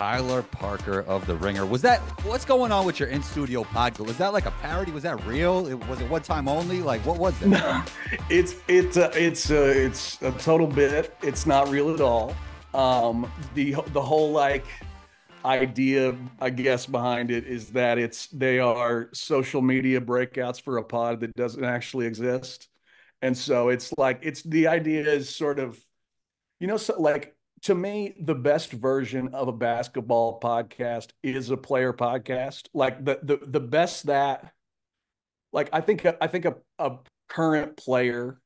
Tyler Parker of The Ringer. Was that what's going on with your in studio podcast? Was that like a parody? Was that real? It, was it one time only? Like what was it? No, it's it's uh, it's uh, it's a total bit. It's not real at all. Um, the the whole like idea, I guess, behind it is that it's they are social media breakouts for a pod that doesn't actually exist, and so it's like it's the idea is sort of, you know, so like to me, the best version of a basketball podcast is a player podcast. Like the the the best that, like I think I think a, a current player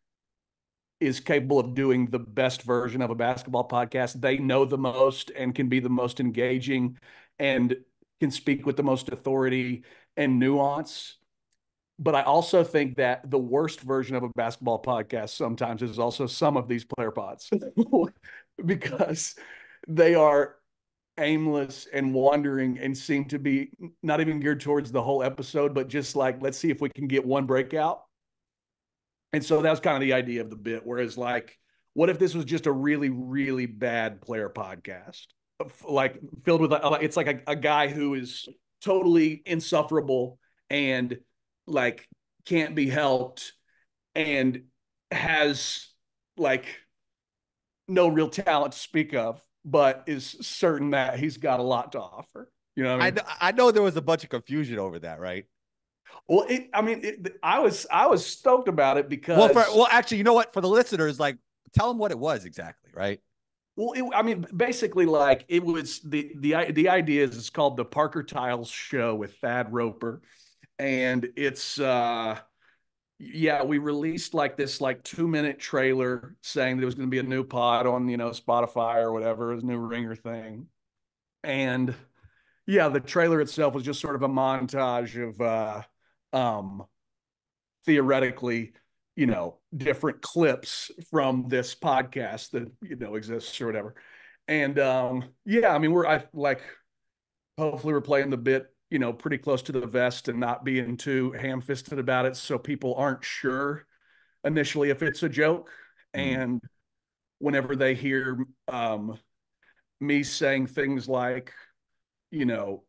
is capable of doing the best version of a basketball podcast. They know the most and can be the most engaging and can speak with the most authority and nuance. But I also think that the worst version of a basketball podcast sometimes is also some of these player pods. because they are aimless and wandering and seem to be not even geared towards the whole episode, but just like, let's see if we can get one breakout. And so that's kind of the idea of the bit. Whereas, like, what if this was just a really, really bad player podcast? Like, filled with, uh, it's like a, a guy who is totally insufferable and like can't be helped and has like no real talent to speak of, but is certain that he's got a lot to offer. You know, I, mean? I, I, know there was a bunch of confusion over that, right? Well, it, I mean, it, I was I was stoked about it because well, for, well, actually, you know what? For the listeners, like, tell them what it was exactly, right? Well, it, I mean, basically, like it was the the the idea is it's called the Parker Tiles Show with Thad Roper, and it's uh yeah, we released like this like two minute trailer saying there was going to be a new pod on you know Spotify or whatever, a new Ringer thing, and yeah, the trailer itself was just sort of a montage of uh, um, theoretically, you know, different clips from this podcast that you know exists or whatever, and um, yeah, I mean we're I like hopefully we're playing the bit you know, pretty close to the vest and not being too ham fisted about it. So people aren't sure initially if it's a joke. Mm. And whenever they hear um, me saying things like, you know,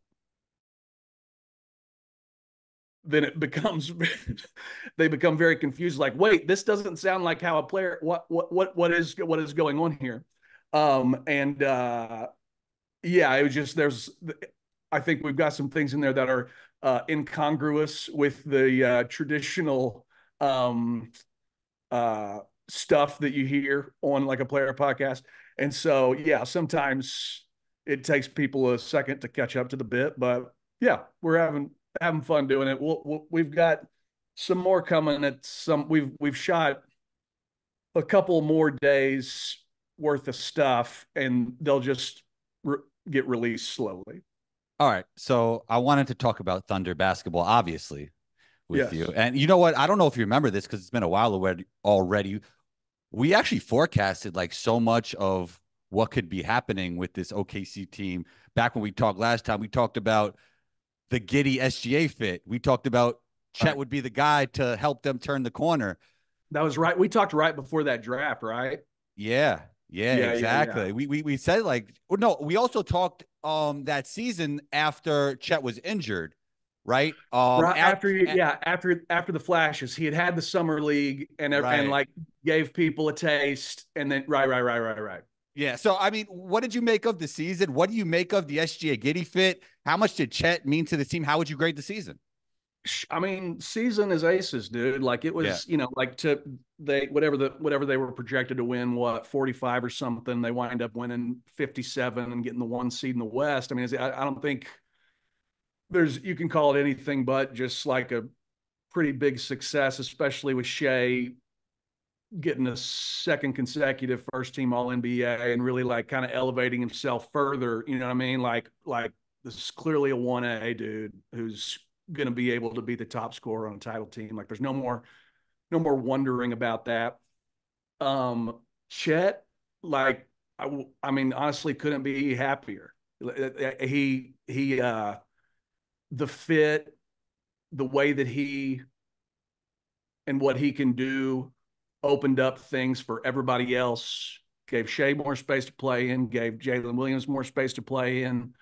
then it becomes they become very confused like wait this doesn't sound like how a player what what what what is what is going on here um and uh yeah it was just there's I think we've got some things in there that are uh, incongruous with the uh, traditional um, uh, stuff that you hear on like a player podcast. And so, yeah, sometimes it takes people a second to catch up to the bit, but yeah, we're having having fun doing it. We'll, we have got some more coming. At some we've we've shot a couple more days worth of stuff, and they'll just re- get released slowly. All right. So I wanted to talk about Thunder basketball, obviously, with yes. you. And you know what? I don't know if you remember this because it's been a while already. We actually forecasted like so much of what could be happening with this OKC team. Back when we talked last time, we talked about the Giddey SGA fit. We talked about Chet right. would be the guy to help them turn the corner. That was right. We talked right before that draft, right? Yeah. Yeah, yeah exactly. Yeah, yeah. We, we we said like no, we also talked um that season after Chet was injured, right? Um right after, after yeah, after after the flashes, he had had the summer league and right. and like gave people a taste and then right right right right right. Yeah. So I mean, what did you make of the season? What do you make of the SGA Giddey fit? How much did Chet mean to the team? How would you grade the season? I mean, season is aces, dude. Like it was, yeah. you know, like to they whatever the whatever they were projected to win, what forty five or something. They wind up winning fifty seven and getting the one seed in the West. I mean, I, I don't think there's you can call it anything but just like a pretty big success, especially with Shai getting a second consecutive first team All NBA and really like kind of elevating himself further. You know what I mean? Like like this is clearly a one A dude who's going to be able to be the top scorer on a title team. Like there's no more, no more wondering about that. Um, Chet, like, I, I mean, honestly, couldn't be happier. He, he, uh, the fit, the way that he and what he can do opened up things for everybody else gave Shai more space to play in, gave Jalen Williams more space to play in.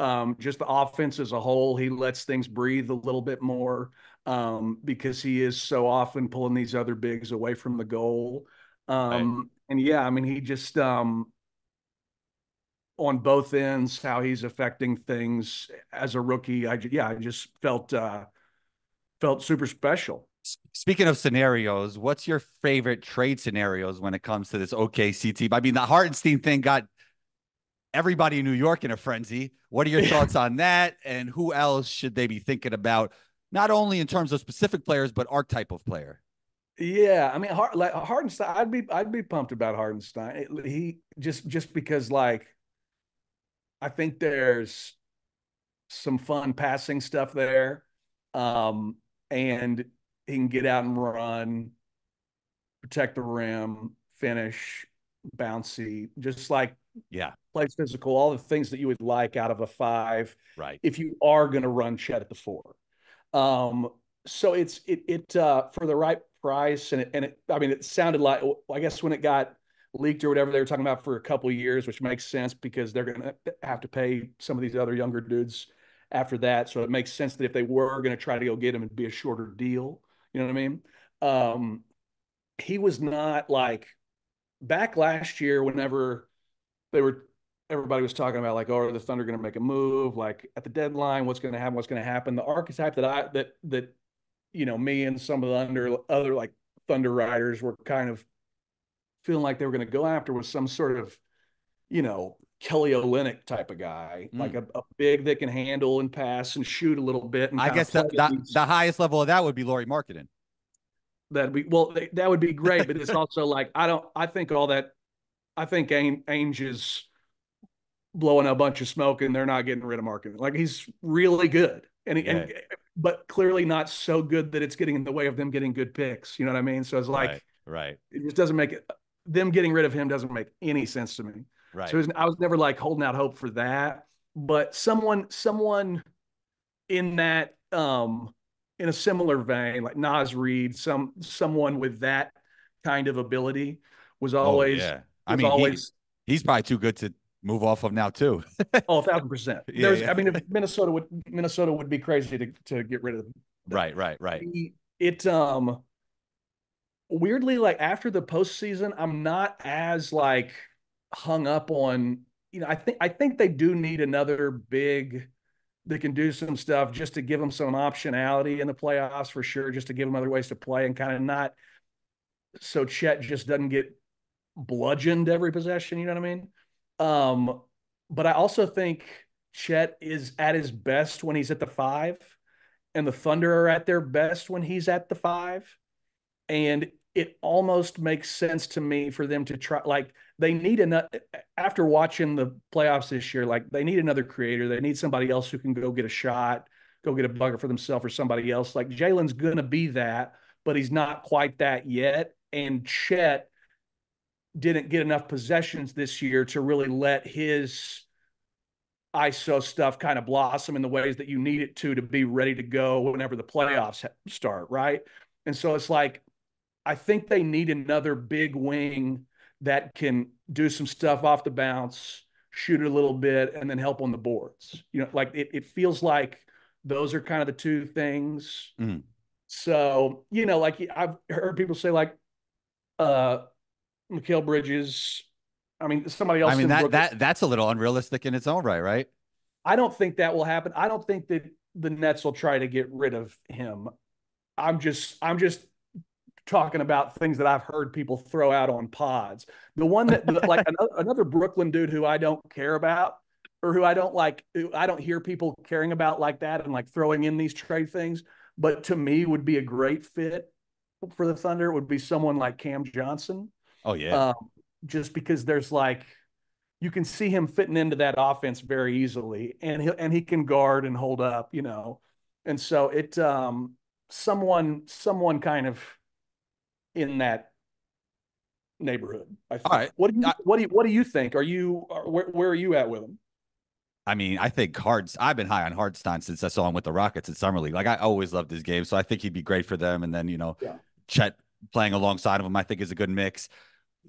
Um, just the offense as a whole, he lets things breathe a little bit more um, because he is so often pulling these other bigs away from the goal. Um, right. And yeah, I mean, he just um, on both ends, how he's affecting things as a rookie. I yeah, I just felt uh, felt super special. Speaking of scenarios, what's your favorite trade scenarios when it comes to this OKC team? I mean, the Hartenstein thing got everybody in New York in a frenzy. What are your thoughts on that? And who else should they be thinking about, not only in terms of specific players, but archetype of player? Yeah, I mean, Hard, like Hartenstein, I'd be I'd be pumped about Hartenstein. He just just because like I think there's some fun passing stuff there, um, and he can get out and run, protect the rim, finish, bouncy, just like yeah, plays physical, all the things that you would like out of a five. Right. If you are going to run Chet at the four. Um, so it's it it uh for the right price and it, and it I mean it sounded like I guess when it got leaked or whatever they were talking about for a couple years, which makes sense because they're going to have to pay some of these other younger dudes after that. So it makes sense that if they were going to try to go get him, it'd be a shorter deal. You know what I mean? Um, he was not like back last year whenever they were everybody was talking about like oh are the thunder going to make a move like at the deadline what's going to happen what's going to happen the archetype that i that that you know me and some of the under other like thunder riders were kind of feeling like they were going to go after was some sort of you know Kelly Olynyk type of guy, mm. like a, a, big that can handle and pass and shoot a little bit. I guess the, the, the, highest level of that would be Lauri Markkanen. That'd be well, that would be great, but it's also like I don't. I think all that. I think Ainge is blowing a bunch of smoke, and they're not getting rid of Markkanen. Like he's really good, and, and but clearly not so good that it's getting in the way of them getting good picks. You know what I mean? So it's like, right, right. it just doesn't make it. Them getting rid of him doesn't make any sense to me. Right. So was, I was never like holding out hope for that. But someone, someone in that, um, in a similar vein, like Naz Reid, some someone with that kind of ability was oh, always. Oh, yeah. I mean, always. He, he's probably too good to move off of now too. oh, a thousand percent. Yeah, yeah, I mean, Minnesota would Minnesota would be crazy to to get rid of. Them. Right, right, right. It um weirdly like after the postseason, I'm not as like hung up on you know I think I think they do need another big that can do some stuff just to give them some optionality in the playoffs for sure, just to give them other ways to play and kind of not so Chet just doesn't get bludgeoned every possession. You know what I mean? Um, but I also think Chet is at his best when he's at the five, and the Thunder are at their best when he's at the five. And it almost makes sense to me for them to try like they need another after watching the playoffs this year like they need another creator they need somebody else who can go get a shot go get a bugger for themselves or somebody else like jalen's gonna be that but he's not quite that yet and chet didn't get enough possessions this year to really let his iso stuff kind of blossom in the ways that you need it to to be ready to go whenever the playoffs start right and so it's like I think they need another big wing that can do some stuff off the bounce, shoot it a little bit, and then help on the boards. You know, like it, it feels like those are kind of the two things. Mm. So, you know, like I've heard people say, like, uh, Mikal Bridges. I mean, somebody else. I mean, that, Brooklyn, that that's a little unrealistic in its own right, right? I don't think that will happen. I don't think that the Nets will try to get rid of him. I'm just, I'm just talking about things that I've heard people throw out on pods. The one that like another, another, Brooklyn dude who I don't care about or who I don't like, I don't hear people caring about like that and like throwing in these trade things. But to me, would be a great fit for the Thunder would be someone like Cam Johnson. Oh yeah, um, just because there's like you can see him fitting into that offense very easily, and he and he can guard and hold up, you know. And so it um someone someone kind of in that neighborhood. I think. All right. What do you, what do you, what do you think? Are you where, where are you at with him? I mean, I think Hards. I've been high on Hartenstein since I saw him with the Rockets in summer league. Like I always loved his game, so I think he'd be great for them. And then you know, yeah. Chet playing alongside of him, I think is a good mix.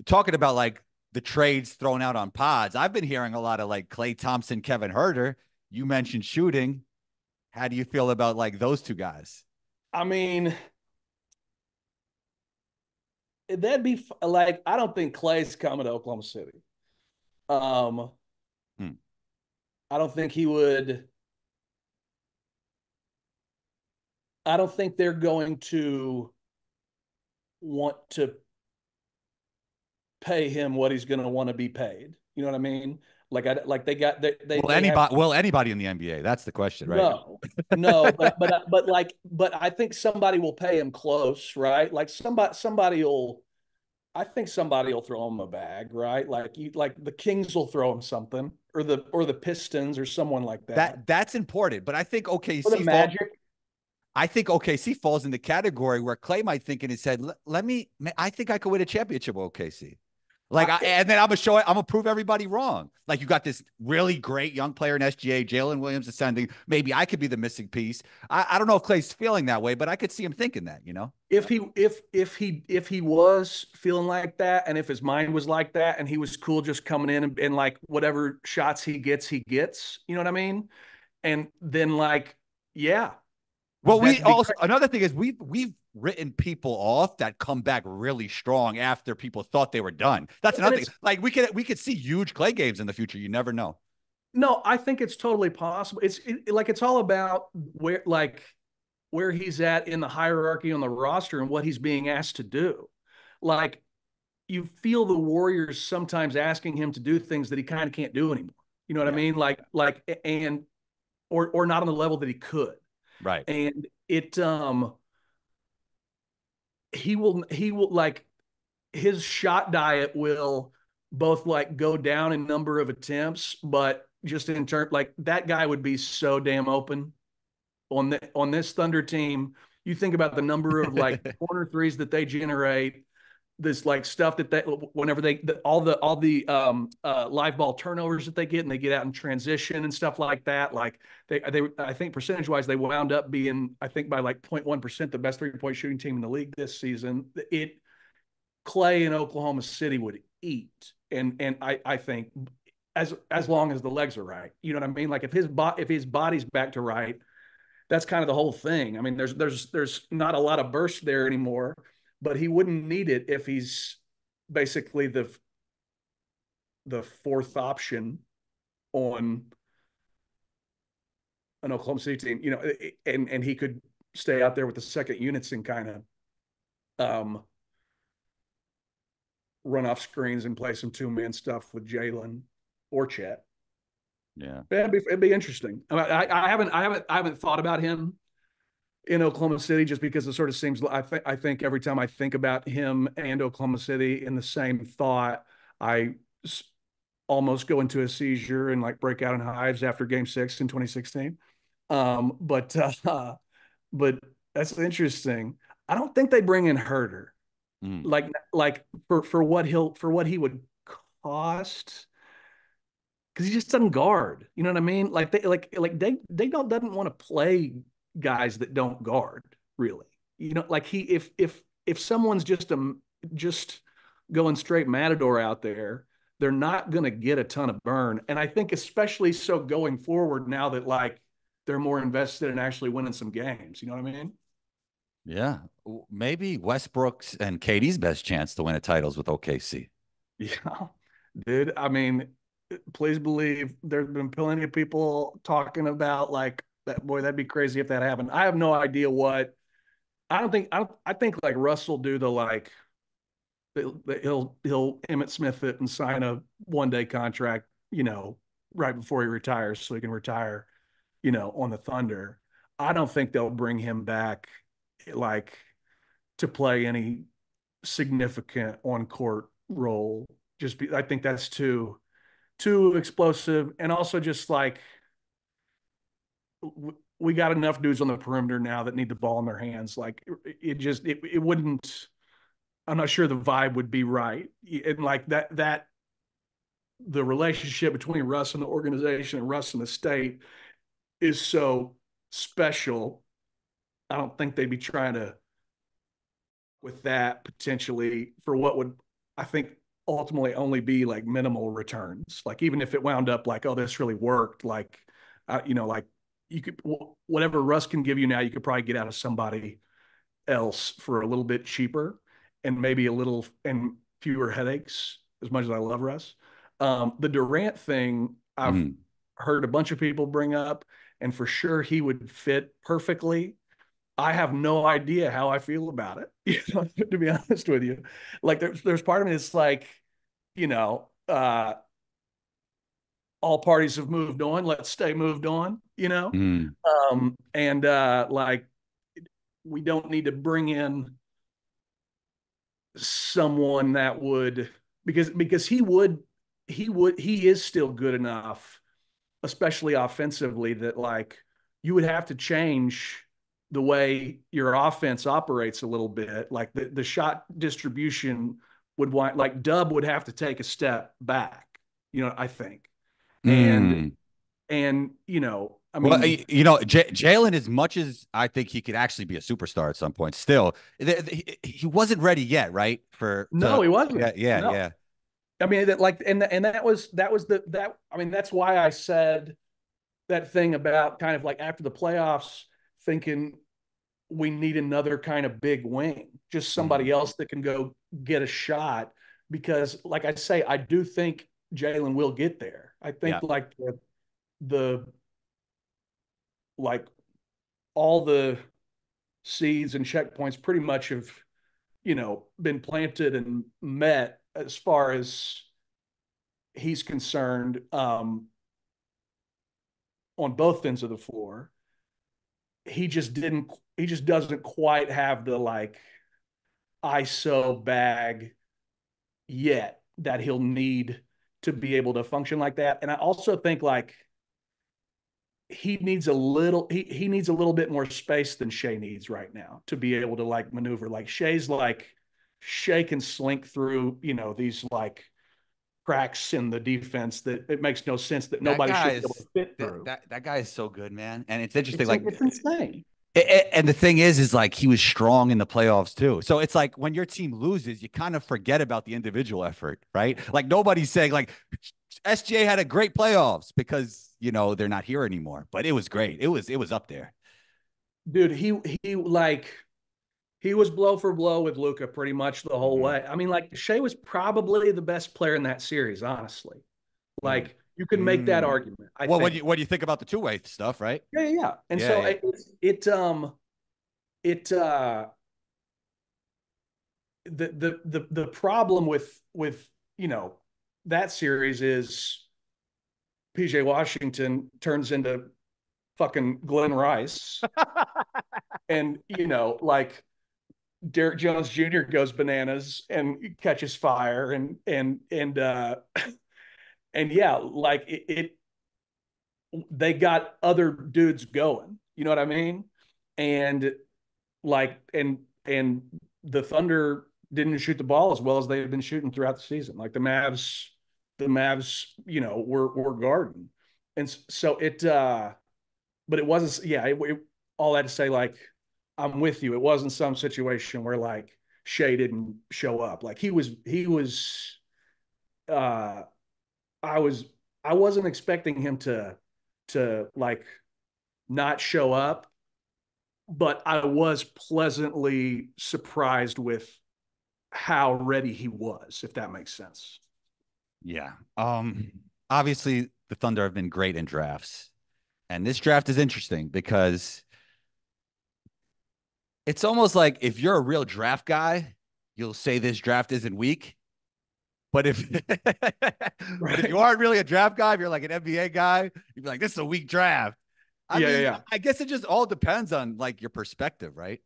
Talking about like the trades thrown out on pods. I've been hearing a lot of like Klay Thompson, Kevin Huerter. You mentioned shooting. How do you feel about like those two guys? I mean, that'd be like I don't think Klay's coming to Oklahoma City. Um, hmm. I don't think he would. I don't think they're going to want to pay him what he's going to want to be paid. You know what I mean? Like I like they got they, they well they anybody have, well anybody in the NBA. That's the question, right? No, no, but but uh, but like but I think somebody will pay him close, right? Like somebody somebody will. I think somebody will throw him a bag, right? Like you, like the Kings will throw him something, or the or the Pistons, or someone like that. That that's important, but I think OKC or the Magic. I think OKC falls in the category where Klay might think in his head, "Let me. I think I could win a championship with OKC." Like, I, and then I'm gonna show it. I'm gonna prove everybody wrong. Like, you got this really great young player in SGA, Jalen Williams ascending. Maybe I could be the missing piece. I, I don't know if Klay's feeling that way, but I could see him thinking that. You know, if he if if he if he was feeling like that, and if his mind was like that, and he was cool just coming in and, and like whatever shots he gets, he gets. You know what I mean? And then like, yeah. Well, we also great. another thing is we've we've written people off that come back really strong after people thought they were done. That's another thing. Like we could we could see huge Klay games in the future. You never know. No, I think it's totally possible. It's it, like it's all about where like where he's at in the hierarchy on the roster and what he's being asked to do. Like you feel the Warriors sometimes asking him to do things that he kind of can't do anymore. You know what yeah. I mean? Like like and or or not on the level that he could. Right. And it um he will he will like his shot diet will both like go down in number of attempts, but just in turn like that guy would be so damn open on the on this Thunder team. You think about the number of like corner threes that they generate, this like stuff that they whenever they the, all the all the um uh live ball turnovers that they get and they get out in transition and stuff like that like they they I think percentage wise they wound up being I think by like 0.1 percent the best three point shooting team in the league this season. It Klay in Oklahoma City would eat and and I I think as as long as the legs are right you know what I mean? Like if his bo- if his body's back to right that's kind of the whole thing. I mean there's there's there's not a lot of burst there anymore but he wouldn't need it if he's basically the the fourth option on an Oklahoma City team, you know, and and he could stay out there with the second units and kind of um, run off screens and play some two man stuff with Jalen or Chet. Yeah, it'd be, it'd be interesting. I, I, haven't I haven't I haven't thought about him in Oklahoma City just because it sort of seems I think I think every time I think about him and Oklahoma City in the same thought, I s- almost go into a seizure and like break out in hives after Game Six in 2016. Um, but uh, but that's interesting. I don't think they bring in Huerter, mm. like like for for what he'll for what he would cost because he just doesn't guard. You know what I mean? Like they like like they they don't doesn't want to play guys that don't guard really. You know, like he if if if someone's just a just going straight matador out there, they're not going to get a ton of burn. And I think especially so going forward now that like they're more invested in actually winning some games. You know what I mean? Yeah, maybe Westbrook's and KD's best chance to win a titles with OKC. Yeah, dude. I mean, please believe there's been plenty of people talking about like that boy, that'd be crazy if that happened. I have no idea what. I don't think I don't, I think like Russell do the like he'll he'll Emmitt Smith it and sign a one day contract, you know, right before he retires, so he can retire, you know, on the Thunder. I don't think they'll bring him back like to play any significant on court role. Just be, I think that's too too explosive, and also just like we got enough dudes on the perimeter now that need the ball in their hands. Like it just it, it wouldn't. I'm not sure the vibe would be right, and like that that the relationship between Russ and the organization and Russ and the state is so special. I don't think they'd be trying to with that potentially for what would I think ultimately only be like minimal returns. Like even if it wound up like, oh, this really worked, like, uh, you know, like you could whatever Russ can give you now, you could probably get out of somebody else for a little bit cheaper and maybe a little and fewer headaches. As much as I love Russ, um, the Durant thing, I've mm. heard a bunch of people bring up, and for sure he would fit perfectly. I have no idea how I feel about it. You know, to be honest with you, like there's there's part of me that's like, you know, uh, all parties have moved on. Let's stay moved on. You know, mm. um, and uh, like we don't need to bring in someone that would because because he would he would he is still good enough especially offensively that like you would have to change the way your offense operates a little bit like the, the shot distribution would want like dub would have to take a step back you know i think and mm. and you know I mean, well, you know, J- Jalen, as much as I think he could actually be a superstar at some point, still, he wasn't ready yet, right? For no, to, he wasn't. Yeah, yeah, no. yeah. I mean, that like, and and that was that was the that. I mean, that's why I said that thing about kind of like after the playoffs, thinking we need another kind of big wing, just somebody mm-hmm. else that can go get a shot. Because, like I say, I do think Jalen will get there. I think yeah. like the the like all the seeds and checkpoints pretty much have you know been planted and met as far as he's concerned um, on both ends of the floor he just didn't he just doesn't quite have the like iso bag yet that he'll need to be able to function like that and i also think like he needs a little he, he needs a little bit more space than Shai needs right now to be able to like maneuver. Like Shai's like Shai can slink through, you know, these like cracks in the defense that it makes no sense that, that nobody should is, be able to fit through. That, that guy is so good, man. And it's interesting, it's like, it's insane. And the thing is, is like he was strong in the playoffs too. So it's like when your team loses, you kind of forget about the individual effort, right? Like nobody's saying like SGA had a great playoffs because you know they're not here anymore. But it was great. It was it was up there. Dude, he he like he was blow for blow with Luka pretty much the whole mm-hmm. way. I mean, like Shai was probably the best player in that series, honestly. Like you can make that mm. argument. I well, think. what do you what do you think about the two way stuff, right? Yeah, yeah. And yeah, so yeah. It, it um it uh the the the the problem with with you know that series is PJ Washington turns into fucking Glen Rice. and, you know, like Derrick Jones Jr. goes bananas and catches fire and, and, and, uh, and yeah, like it, it, they got other dudes going, you know what I mean? And like, and, and the Thunder didn't shoot the ball as well as they've been shooting throughout the season. Like the Mavs, the Mavs, you know, were were guarding, and so it. uh But it wasn't. Yeah, it, it, all that to say, like, I'm with you. It wasn't some situation where like Shai didn't show up. Like he was. He was. uh I was. I wasn't expecting him to to like not show up, but I was pleasantly surprised with how ready he was, if that makes sense. Yeah. Um obviously the Thunder have been great in drafts. And this draft is interesting because it's almost like if you're a real draft guy, you'll say this draft isn't weak. But if, right. if you aren't really a draft guy, if you're like an NBA guy, you'd be like, this is a weak draft. I yeah, mean, yeah. I guess it just all depends on like your perspective, right?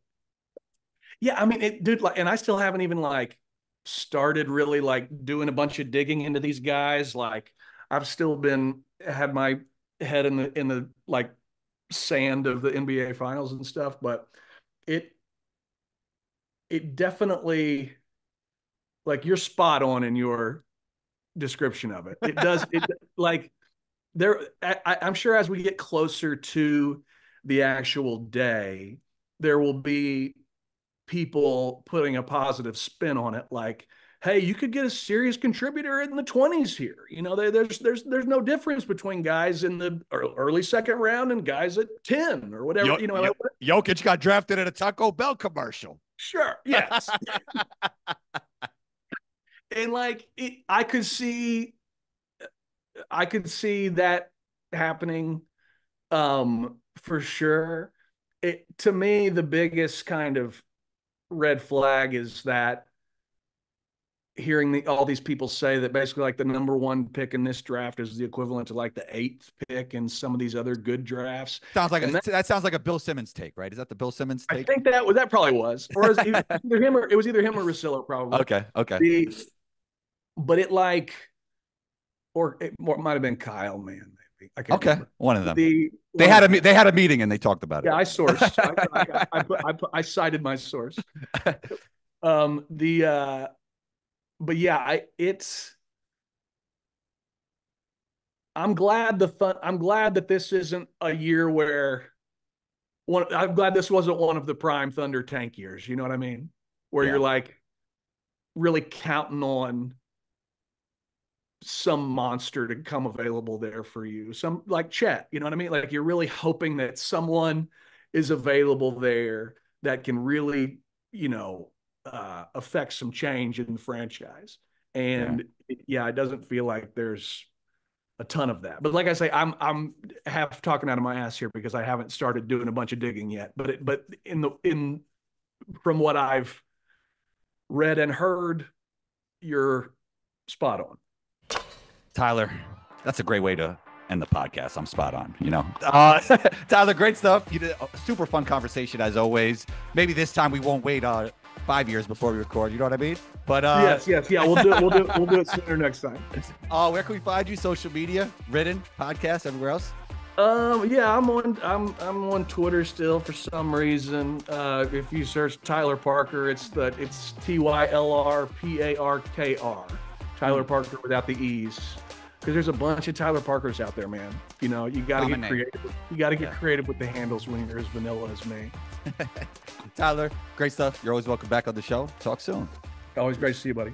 Yeah, I mean, it, dude, like, and I still haven't even like started really like doing a bunch of digging into these guys. Like I've still been had my head in the in the like sand of the NBA finals and stuff, but it it definitely like you're spot on in your description of it. It does it like there I, I'm sure as we get closer to the actual day, there will be people putting a positive spin on it like hey, you could get a serious contributor in the 20s here. You know, there's there's there's no difference between guys in the early second round and guys at 10 or whatever. Yo, you know, like, Jokic got drafted at a Taco Bell commercial. Sure. Yes. and like it, I could see I could see that happening um for sure. It to me the biggest kind of red flag is that hearing the, all these people say that basically like the number one pick in this draft is the equivalent to like the eighth pick in some of these other good drafts. Sounds like a, that, that, sounds like a Bill Simmons take, right? Is that the Bill Simmons take? I think that was that probably was, or was either him or it was either him or Russillo probably. Okay, okay. The, but it like, or it might have been Kyle, man. Maybe. okay, remember. one of them. The, they had a they had a meeting and they talked about it. Yeah, I sourced. I, I, I, I cited my source. um, the uh, but yeah, I it's I'm glad the fun I'm glad that this isn't a year where one I'm glad this wasn't one of the prime Thunder tank years, you know what I mean? Where yeah. you're like really counting on some monster to come available there for you. Some like Chet, you know what I mean? Like you're really hoping that someone is available there that can really, you know, uh, affect some change in the franchise. And yeah. yeah, it doesn't feel like there's a ton of that. But like I say, I'm I'm half talking out of my ass here because I haven't started doing a bunch of digging yet. But it, but in the in from what I've read and heard, you're spot on. Tyler, that's a great way to end the podcast. I'm spot on. You know, uh, Tyler, great stuff. You did a super fun conversation as always. Maybe this time we won't wait uh, five years before we record. You know what I mean? But uh, yes, yes, yeah. We'll do it. We'll do it. We'll do it sooner next time. Uh, where can we find you? Social media, written, podcast, everywhere else. Um, yeah, I'm on. I'm I'm on Twitter still for some reason. Uh, if you search Tyler Parker, it's the it's T Y L R P A R K R. Tyler hmm. Parker without the E's because there's a bunch of Tyler Parkers out there, man. You know, you got to get creative. You got to get yeah. creative with the handles when you're as vanilla as me. Tyler, great stuff. You're always welcome back on the show. Talk soon. Always great to see you, buddy.